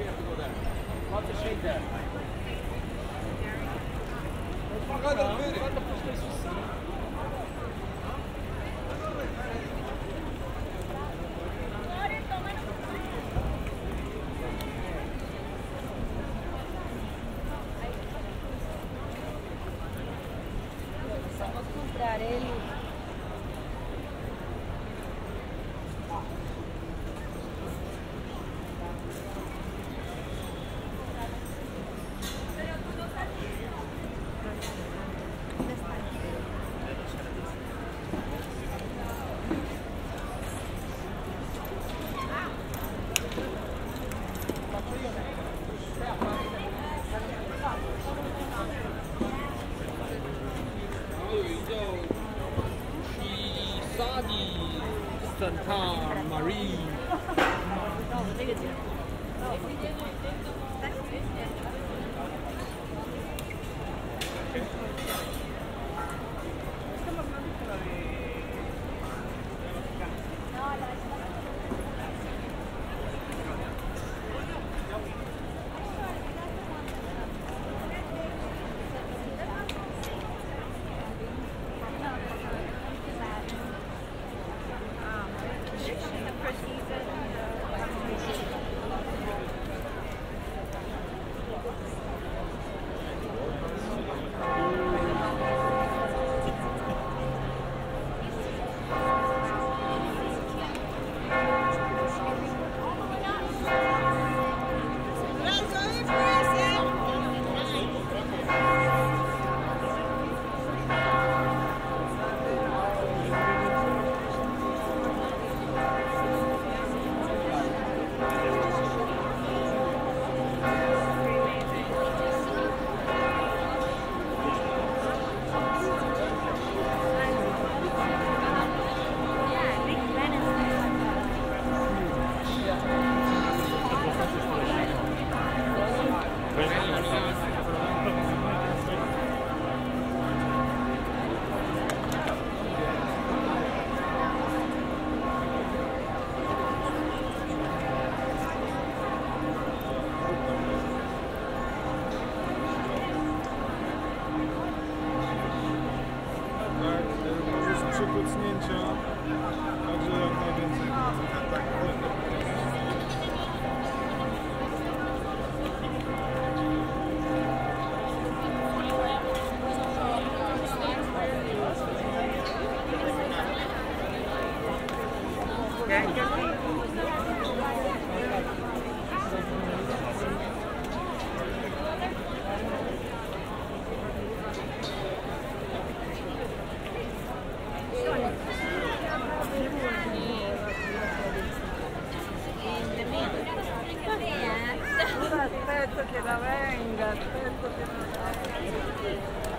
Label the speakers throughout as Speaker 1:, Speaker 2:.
Speaker 1: we have
Speaker 2: to go there. Lots of shade there. Look
Speaker 1: at the this. Venga, aspetto che la Chi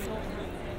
Speaker 3: cancelled.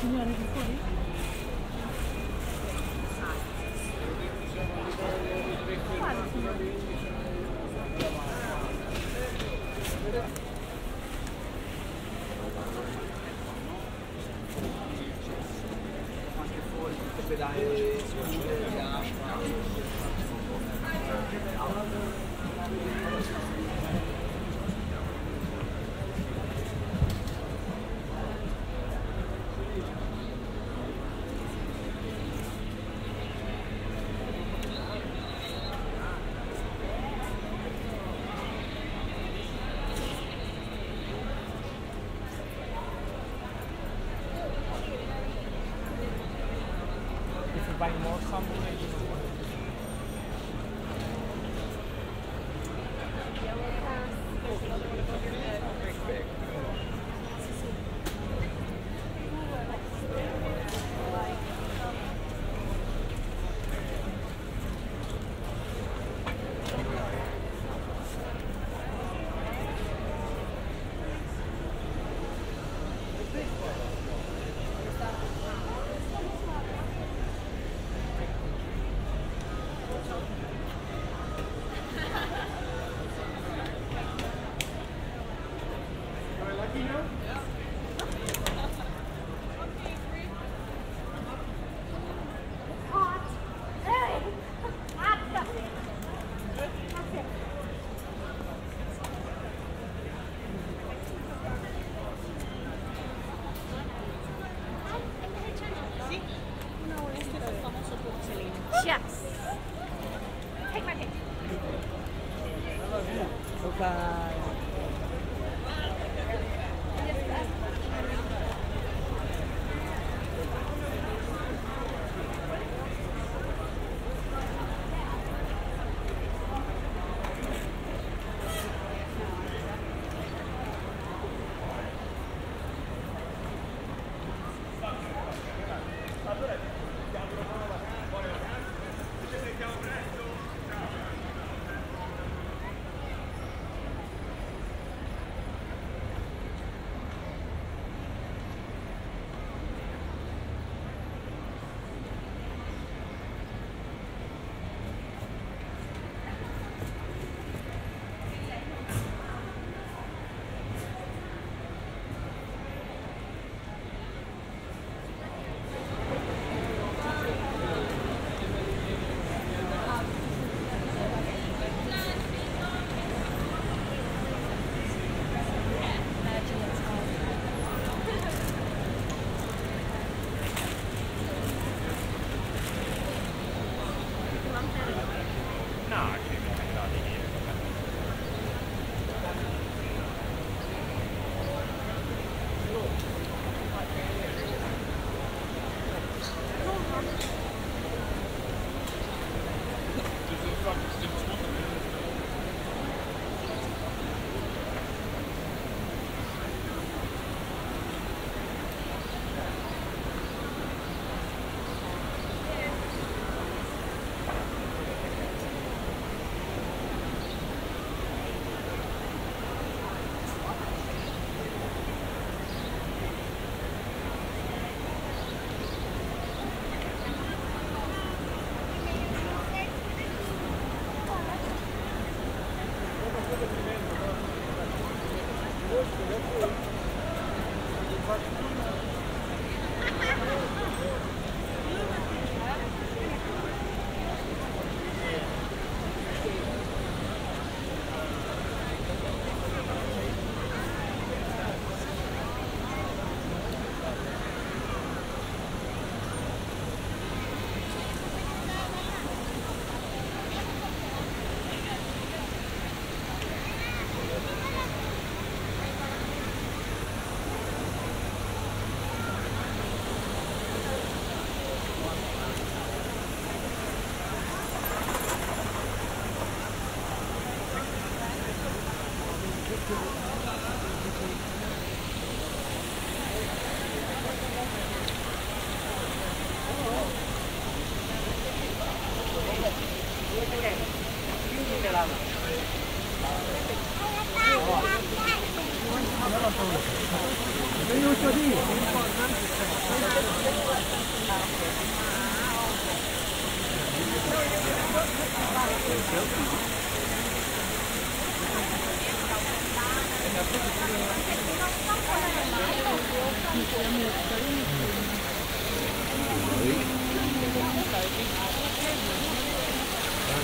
Speaker 3: senhora que foi.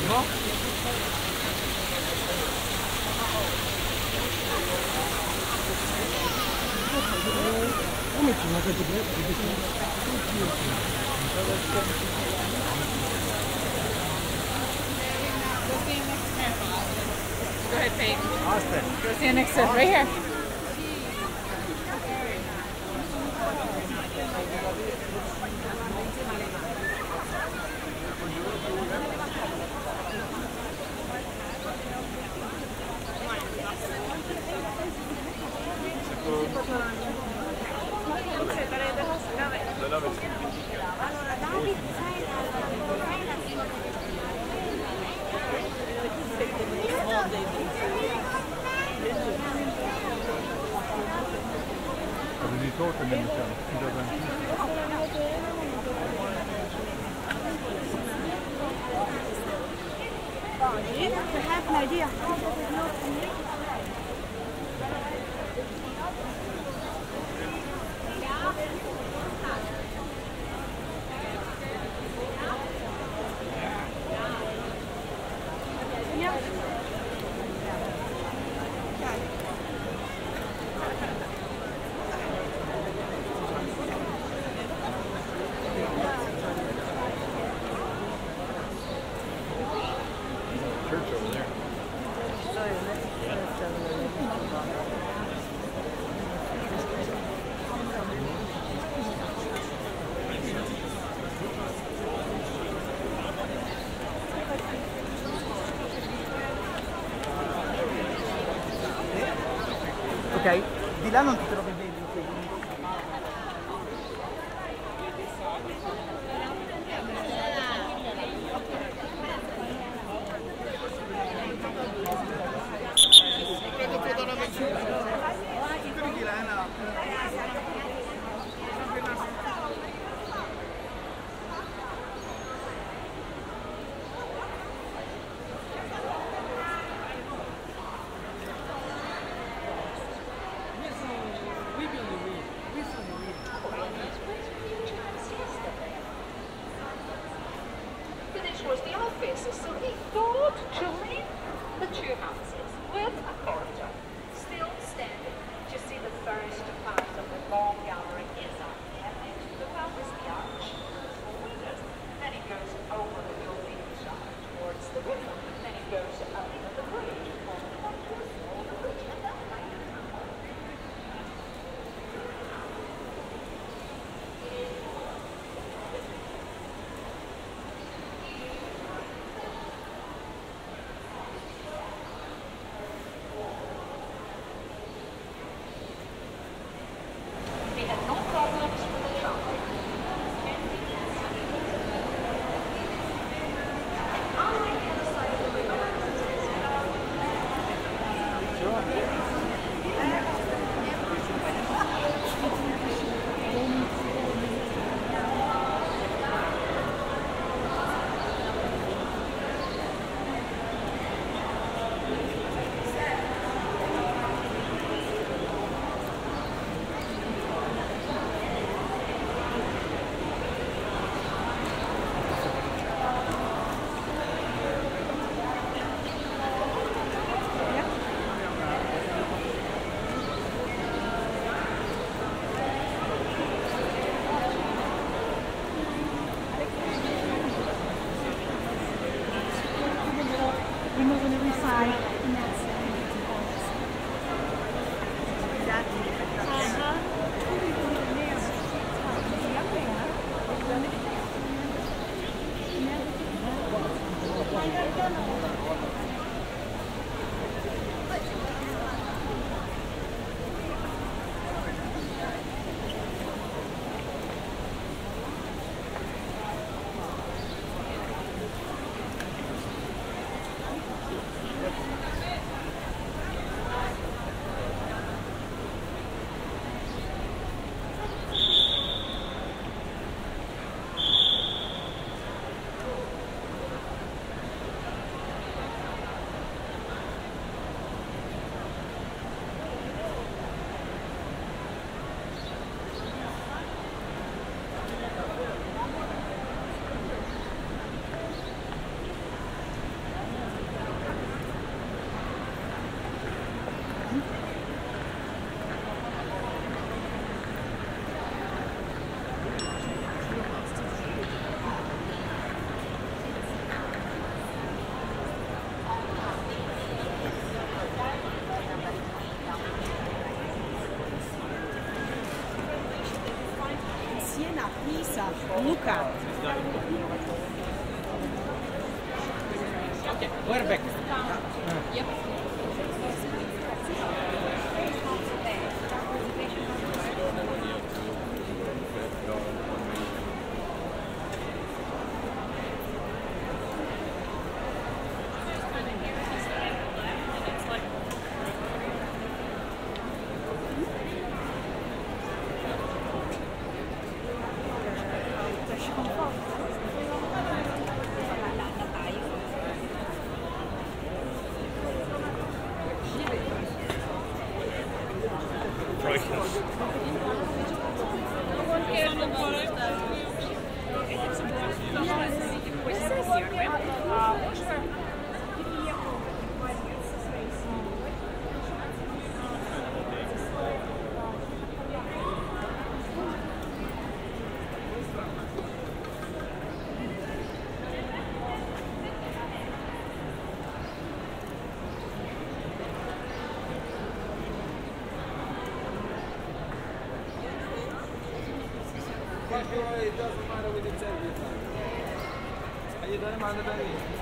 Speaker 4: No?
Speaker 1: Go ahead, Paige.
Speaker 4: Austin.
Speaker 1: Go stand next to right here.
Speaker 3: You have an idea.
Speaker 5: how does it look Milano
Speaker 3: Ok, Agora, Becker. It
Speaker 1: doesn't matter with the interview time. Are you done, Mandalay?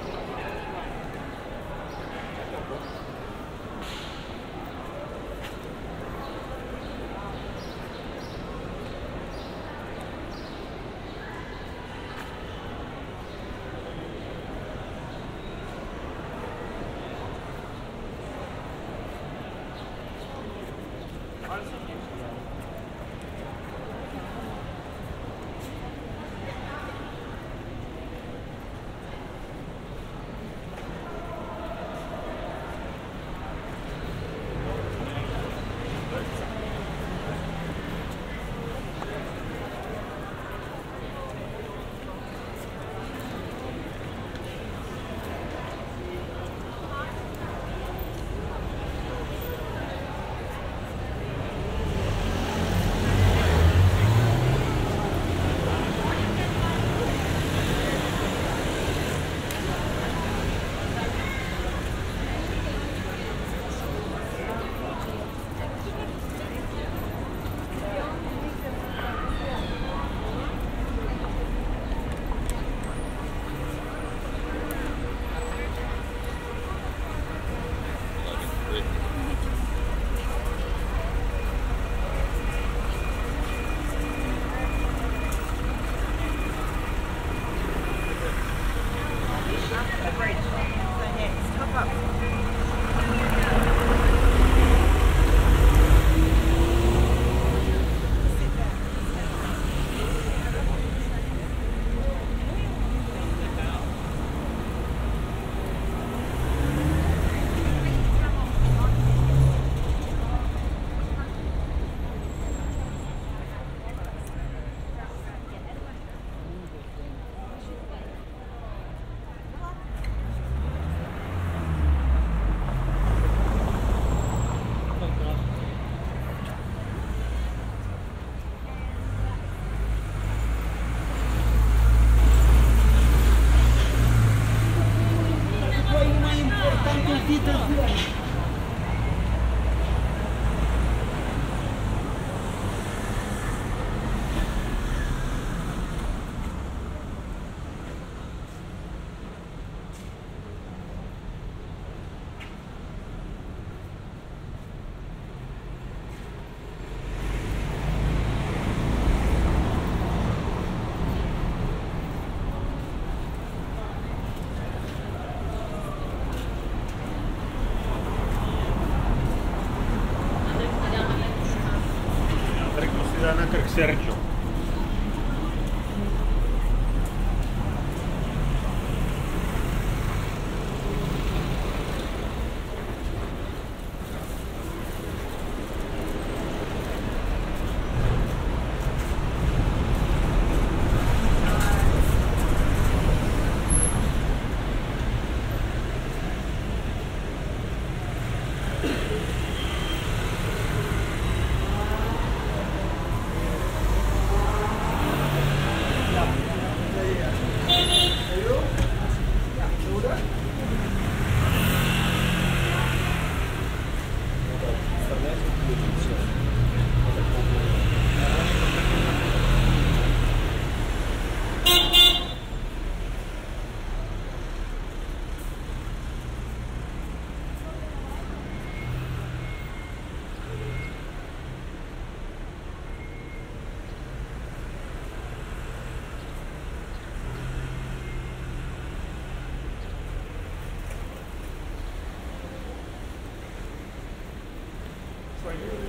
Speaker 6: right
Speaker 2: here.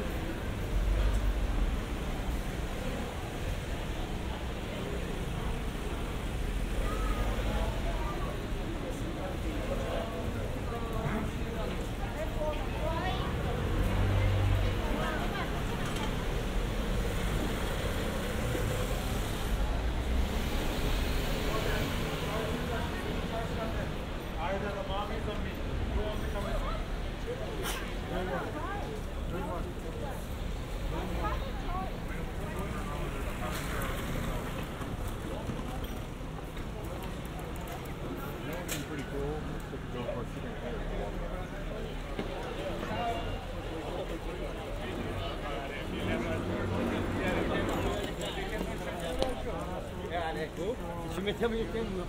Speaker 2: metre mi yüklenmiyor?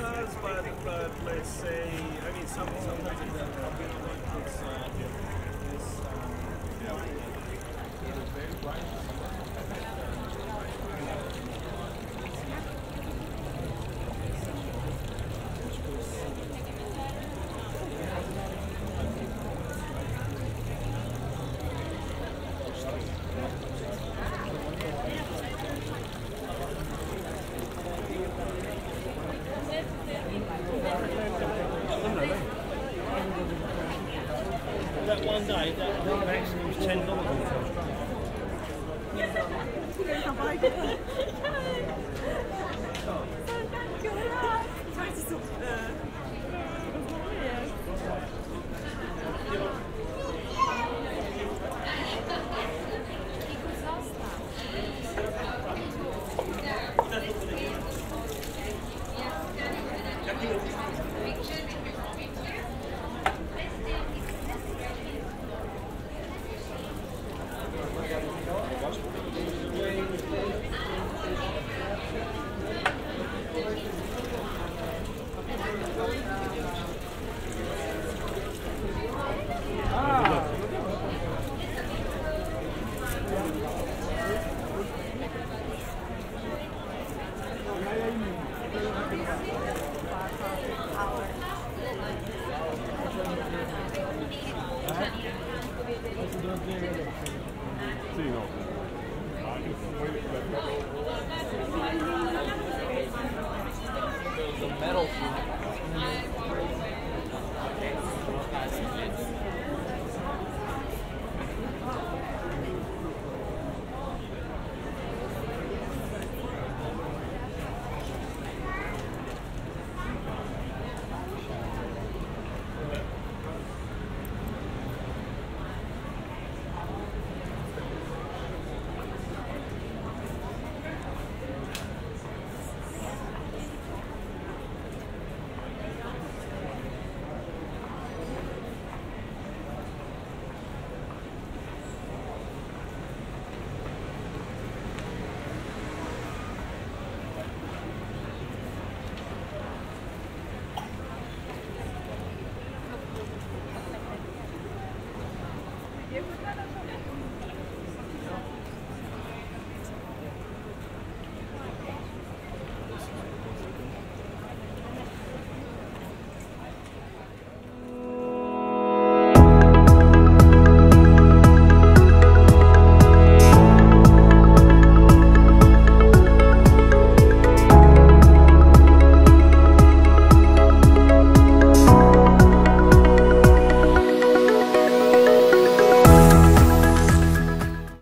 Speaker 2: Does, but, but let's say, I mean, some, sometimes it does. It's, uh, it's, um,
Speaker 1: That day, that one actually was ten dollars.